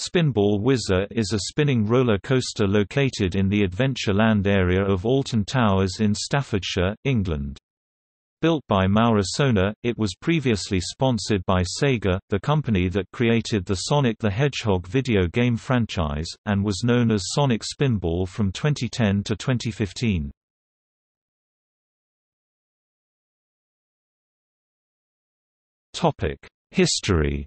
Spinball Whizzer is a spinning roller coaster located in the Adventureland area of Alton Towers in Staffordshire, England. Built by Maurer Söhne, it was previously sponsored by Sega, the company that created the Sonic the Hedgehog video game franchise, and was known as Sonic Spinball from 2010 to 2015. History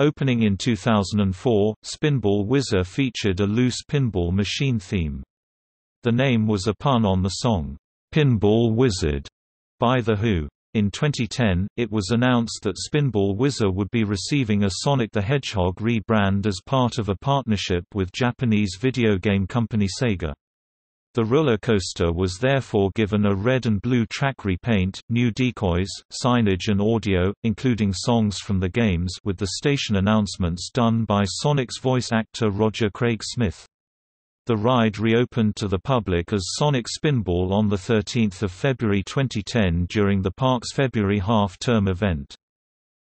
Opening in 2004, Spinball Whizzer featured a loose pinball machine theme. The name was a pun on the song, "'Pinball Wizard' by The Who. In 2010, it was announced that Spinball Whizzer would be receiving a Sonic the Hedgehog rebrand as part of a partnership with Japanese video game company Sega. The roller coaster was therefore given a red and blue track repaint, new decoys, signage and audio, including songs from the games with the station announcements done by Sonic's voice actor Roger Craig Smith. The ride reopened to the public as Sonic Spinball on 13 February 2010 during the park's February half-term event.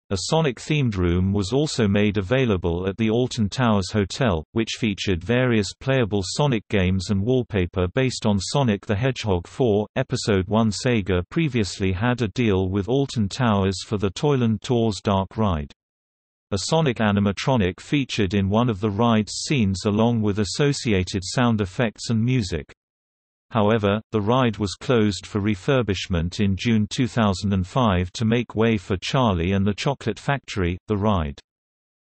A Sonic-themed room was also made available at the Alton Towers Hotel, which featured various playable Sonic games and wallpaper based on Sonic the Hedgehog 4. Episode 1 Sega previously had a deal with Alton Towers for the Toyland Tours Dark Ride. A Sonic animatronic featured in one of the ride's scenes along with associated sound effects and music. However, the ride was closed for refurbishment in June 2005 to make way for Charlie and the Chocolate Factory, the ride.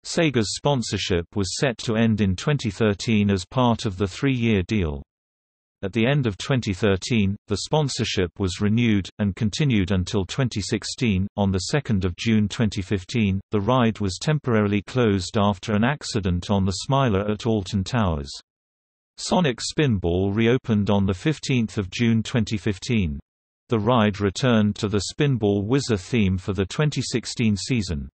Sega's sponsorship was set to end in 2013 as part of the three-year deal. At the end of 2013, the sponsorship was renewed, and continued until 2016. On 2 June 2015, the ride was temporarily closed after an accident on the Smiler at Alton Towers. Sonic Spinball reopened on 15 June 2015. The ride returned to the Spinball Whizzer theme for the 2016 season.